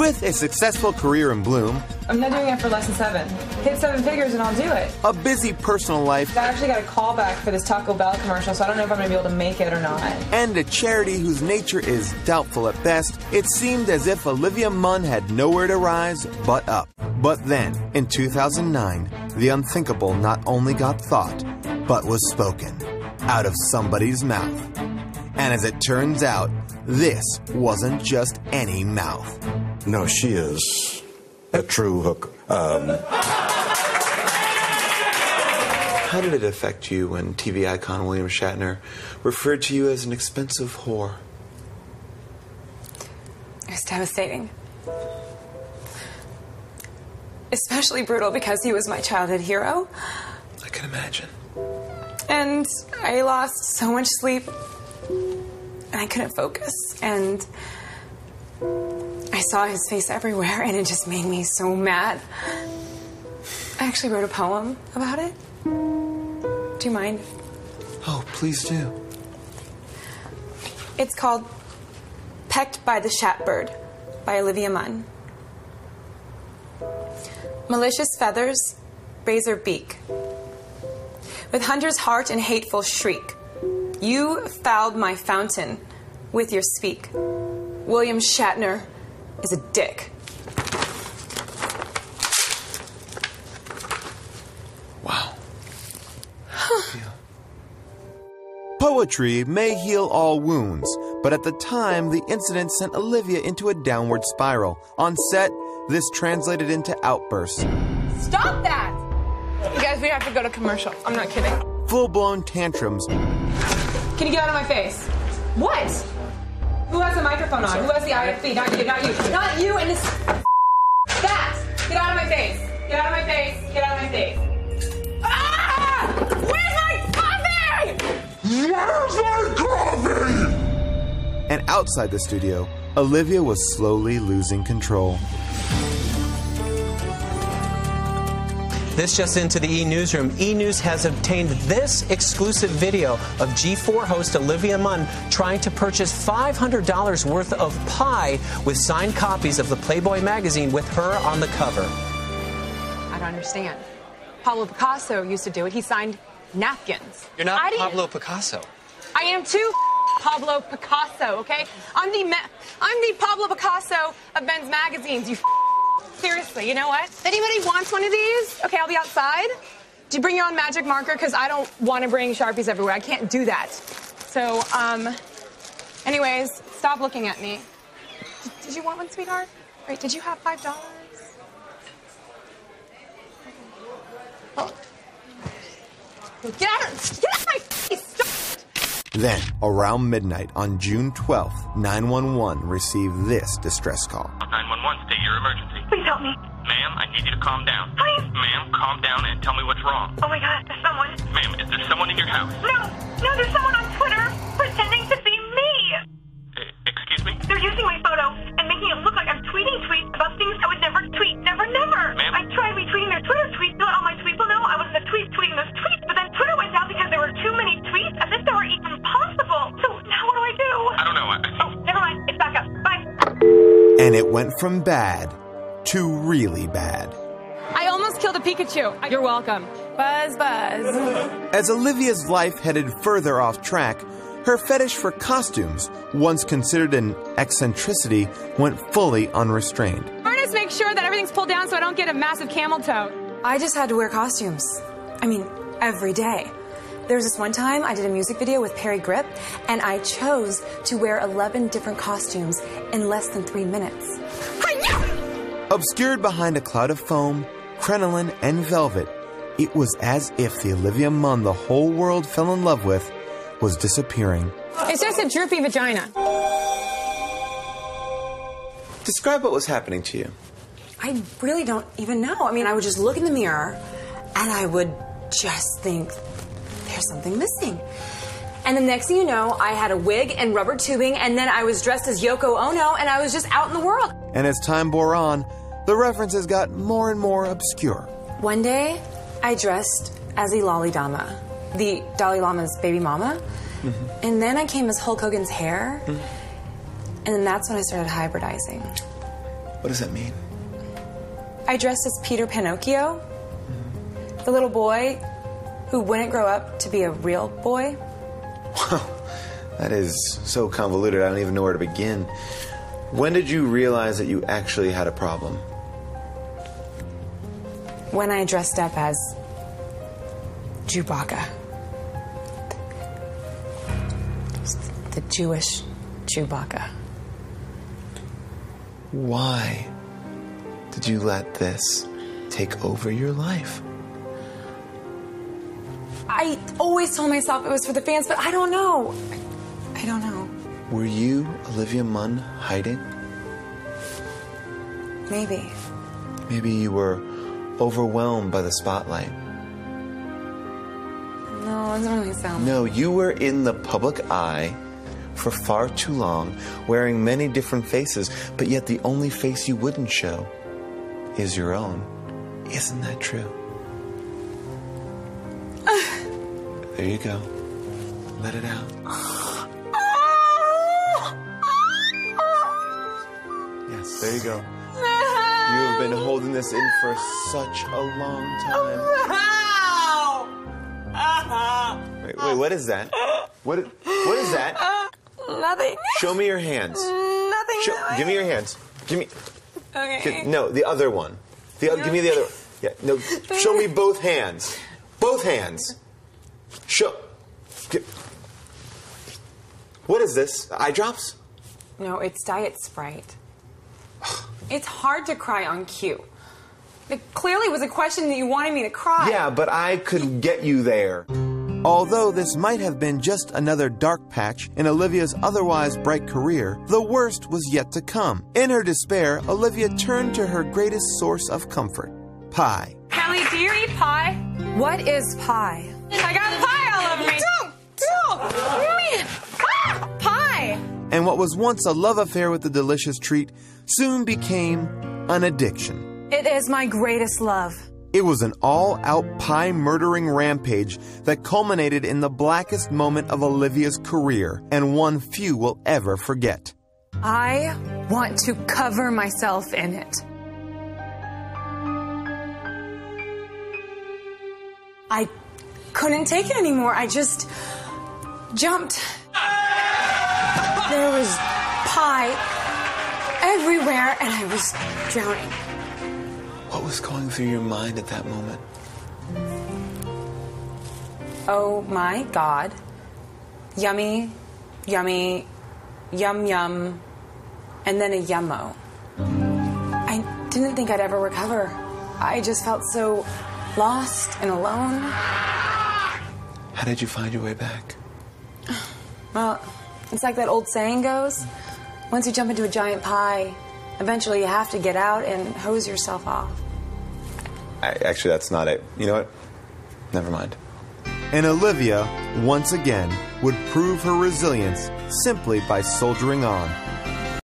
with a successful career in Bloom, I'm not doing it for less than seven. Hit seven figures and I'll do it. a busy personal life, I actually got a call back for this Taco Bell commercial, so I don't know if I'm gonna be able to make it or not. and a charity whose nature is doubtful at best, it seemed as if Olivia Munn had nowhere to rise but up. But then, in 2009, the unthinkable not only got thought, but was spoken out of somebody's mouth. And as it turns out, this wasn't just any mouth. No, she is a true hooker. Um, How did it affect you when TV icon William Shatner referred to you as an expensive whore? It was devastating. Especially brutal because he was my childhood hero. I can imagine. And I lost so much sleep. And I couldn't focus. And I saw his face everywhere, and it just made me so mad. I actually wrote a poem about it. Do you mind? Oh, please do. It's called Pecked by the Shatbird by Olivia Munn. Malicious feathers, razor beak. With hunter's heart and hateful shriek, you fouled my fountain with your speak. William Shatner is a dick. Wow. Poetry may heal all wounds, but at the time, the incident sent Olivia into a downward spiral. On set, this translated into outbursts, Stop that! You guys, we have to go to commercial. I'm not kidding. full blown tantrums, Can you get out of my face? What? Who has the microphone on? Who has the IFB? Not you, not you. Not you and this that! Get out of my face! Get out of my face! Get out of my face! Ah! Where's my coffee? and outside the studio, Olivia was slowly losing control. This just into the E Newsroom. E News has obtained this exclusive video of G4 host Olivia Munn trying to purchase $500 worth of pie with signed copies of the Playboy magazine with her on the cover. I don't understand. Pablo Picasso used to do it. He signed napkins. You're not I didn't- Pablo Picasso. I am too Pablo Picasso, okay? I'm the ma- I'm the Pablo Picasso of men's magazines. You seriously, you know what? If anybody wants one of these, okay, I'll be outside. Do you bring your own magic marker? Because I don't want to bring sharpies everywhere. I can't do that. So, um, anyways, stop looking at me. Did, did you want one, sweetheart? Wait, did you have five dollars? Oh. Get out of get out of my face! Stop. Then, around midnight on June 12th, 911 received this distress call. 911, state your emergency. Please help me. Ma'am, I need you to calm down. Please. Ma'am, calm down and tell me what's wrong. Oh my god, there's someone. Ma'am, is there someone in your house? No, no, there's someone on Twitter pretending to be me. Uh, excuse me? They're using my photo and making it look like I'm tweeting tweets about things I would never tweet. Never, never. Ma'am? I tried retweeting their Twitter tweets so that all my people know I was in the tweet tweeting those tweets, but then Twitter went down because there were too many tweets as if they were even possible. So now what do I do? I don't know. I, I Oh, never mind. It's back up. Bye. And it went from bad to really bad. I almost killed a Pikachu. You're welcome. Buzz, buzz. As Olivia's life headed further off track, her fetish for costumes, once considered an eccentricity, went fully unrestrained. Ernest, make sure that everything's pulled down so I don't get a massive camel toe. I just had to wear costumes. I mean, every day. There was this one time I did a music video with Parry Gripp, and I chose to wear 11 different costumes in less than three minutes. Obscured behind a cloud of foam, crinoline, and velvet, it was as if the Olivia Munn the whole world fell in love with was disappearing. It's just a droopy vagina. Describe what was happening to you. I really don't even know. I mean, I would just look in the mirror and I would just think, there's something missing. And the next thing you know, I had a wig and rubber tubing, and then I was dressed as Yoko Ono, and I was just out in the world. And as time bore on, the references got more and more obscure. One day, I dressed as a Lolly Dama, the Dalai Lama's baby mama. Mm-hmm. And then I came as Hulk Hogan's hair. Mm-hmm. And then that's when I started hybridizing. What does that mean? I dressed as Peter Pinocchio, mm-hmm. the little boy who wouldn't grow up to be a real boy. Wow, that is so convoluted, I don't even know where to begin. When did you realize that you actually had a problem? When I dressed up as Chewbacca, the Jewish Chewbacca. Why did you let this take over your life? I always told myself it was for the fans, but I don't know. I don't know. Were you, Olivia Munn, hiding? Maybe. Maybe you were overwhelmed by the spotlight. No, it doesn't really sound. No, you were in the public eye for far too long, wearing many different faces, but yet the only face you wouldn't show is your own. Isn't that true? there you go. Let it out. There you go. You have been holding this in for such a long time. Wait, wait, what is that? What, what is that? Nothing. Show me your hands. Nothing. Show, give me your hands. Give me. Okay. Give, no, the other one. The oth- give me the other. Yeah, no. Show me both hands. Both hands. Show. Gi- what is this? Eye drops? No, it's Diet Sprite. It's hard to cry on cue. It clearly was a question that you wanted me to cry. Yeah, but I could get you there. Although this might have been just another dark patch in Olivia's otherwise bright career, the worst was yet to come. In her despair, Olivia turned to her greatest source of comfort pie. Kelly, do you eat pie? What is pie? I got pie all over me. And what was once a love affair with the delicious treat soon became an addiction. It is my greatest love. It was an all out pie murdering rampage that culminated in the blackest moment of Olivia's career and one few will ever forget. I want to cover myself in it. I couldn't take it anymore. I just jumped. Everywhere, and I was drowning. What was going through your mind at that moment? Oh my god. Yummy, yummy, yum yum, and then a yummo. I didn't think I'd ever recover. I just felt so lost and alone. How did you find your way back? Well, it's like that old saying goes once you jump into a giant pie, eventually you have to get out and hose yourself off. I, actually, that's not it. You know what? Never mind. And Olivia, once again, would prove her resilience simply by soldiering on.